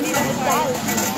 Obrigada.